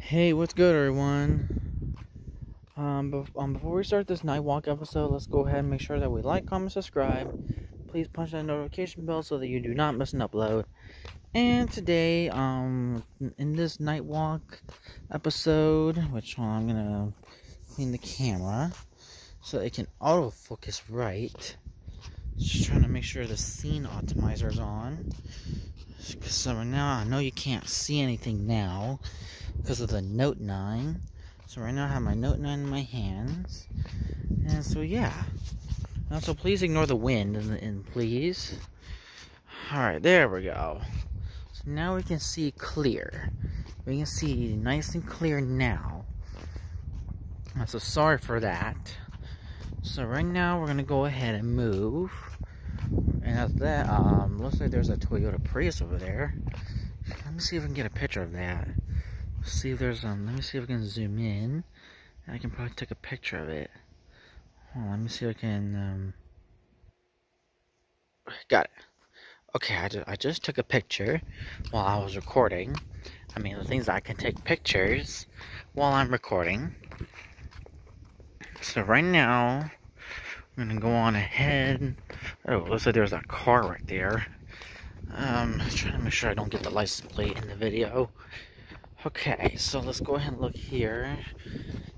Hey, what's good, everyone? Um, bef- um, before we start this night walk episode, let's go ahead and make sure that we like, comment, subscribe. Please punch that notification bell so that you do not miss an upload. And today, um, in this night walk episode, which I'm gonna clean the camera so it can autofocus right. Just trying to make sure the scene optimizer is on. So now, I know you can't see anything now because of the Note 9. So right now I have my Note 9 in my hands. And so yeah. Also please ignore the wind and, and please. Alright, there we go. So now we can see clear. We can see nice and clear now. So sorry for that. So right now we're gonna go ahead and move. And after that, um, looks like there's a Toyota Prius over there. Let me see if I can get a picture of that. Let's see if there's um let me see if I can zoom in. I can probably take a picture of it. On, let me see if I can um got it. Okay I just, I just took a picture while I was recording. I mean the things I can take pictures while I'm recording so right now I'm gonna go on ahead oh looks like there's a car right there um, trying to make sure I don't get the license plate in the video Okay, so let's go ahead and look here.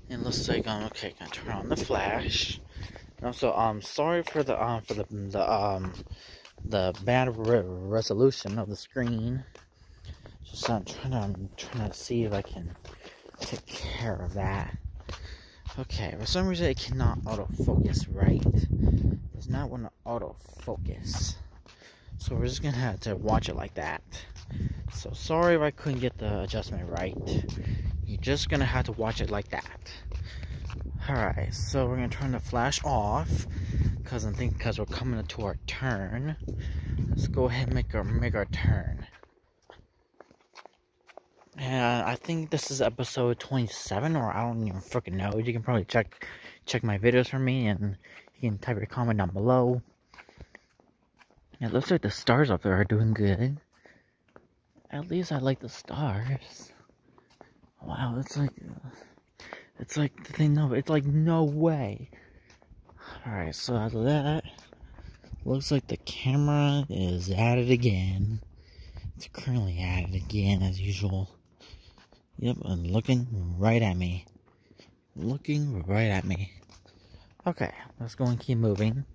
And looks like um okay, gonna turn on the flash. And also um sorry for the um for the the um the bad re resolution of the screen. Just I'm trying to I'm trying to see if I can take care of that. Okay, for some reason it cannot autofocus right. It does not want to autofocus. So we're just gonna have to watch it like that. So sorry if I couldn't get the adjustment right. You're just gonna have to watch it like that. Alright, so we're gonna turn the flash off because I think because we're coming to our turn. Let's go ahead and make our make our turn. And I think this is episode 27 or I don't even freaking know. You can probably check check my videos for me and you can type your comment down below. It looks like the stars up there are doing good. At least I like the stars. Wow, it's like, it's like the thing. No, it's like no way. All right, so that, looks like the camera is at it again. It's currently at it again as usual. Yep, and looking right at me. Looking right at me. Okay, let's go and keep moving.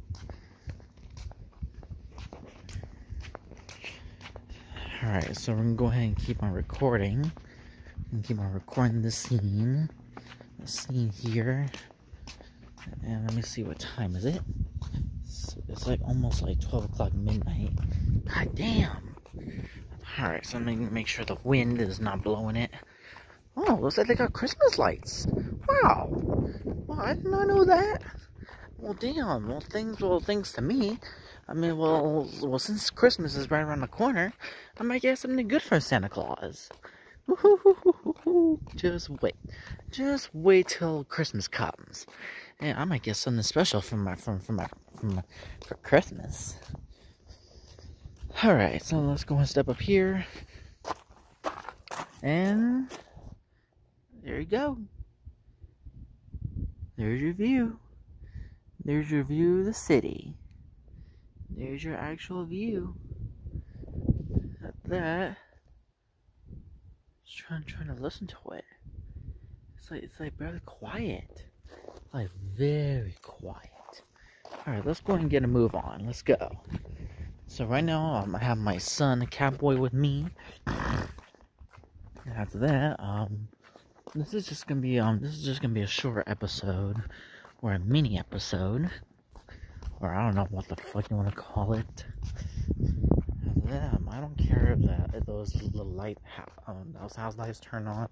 Alright, so we're gonna go ahead and keep on recording. And keep on recording the scene. The scene here. And let me see what time is it. It's, it's like almost like 12 o'clock midnight. God damn! Alright, so I'm gonna make sure the wind is not blowing it. Oh, looks like they got Christmas lights. Wow! Well, I did not know that. Well, damn. Well, things, well, things to me, I mean, well, well, since Christmas is right around the corner, I might get something good from Santa Claus. Just wait. Just wait till Christmas comes. And I might get something special for my from for my from my, for Christmas. Alright, so let's go and step up here. And there you go. There's your view. There's your view of the city there's your actual view. At that, just trying trying to listen to it. It's like it's like very quiet, like very quiet. All right, let's go and get a move on. Let's go. So right now um, I have my son, Catboy, with me. After that, um, this is just gonna be um, this is just gonna be a short episode or a mini episode or I don't know what the fuck you want to call it. Them, I don't care if, that, if those little light, um, those house lights turn on.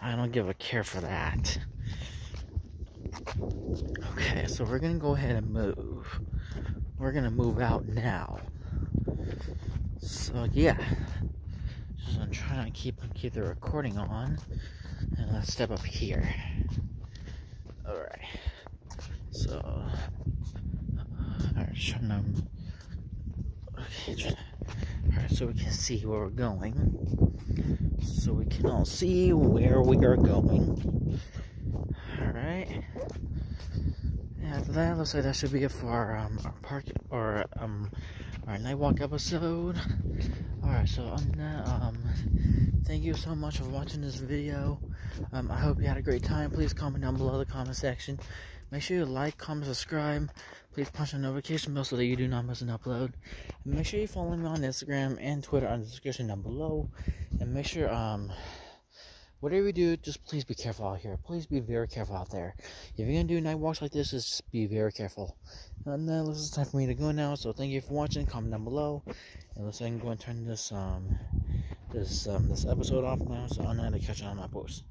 I don't give a care for that. Okay, so we're gonna go ahead and move. We're gonna move out now. So yeah, just I'm trying to keep keep the recording on, and let's step up here. All right. So Alright. Okay, alright, so we can see where we're going. So we can all see where we are going. Alright. Yeah, that, looks like that should be it for um, our park or um our night walk episode. Alright, so on that, um thank you so much for watching this video. Um I hope you had a great time. Please comment down below the comment section. Make sure you like, comment, subscribe. Please punch the notification bell so that you do not miss an upload. And make sure you follow me on Instagram and Twitter on the description down below. And make sure um whatever you do, just please be careful out here. Please be very careful out there. If you're gonna do night walks like this, just be very careful. And then it's time for me to go now. So thank you for watching. Comment down below. And let's go and turn this um this um this episode off now. So I'm gonna catch you on my post.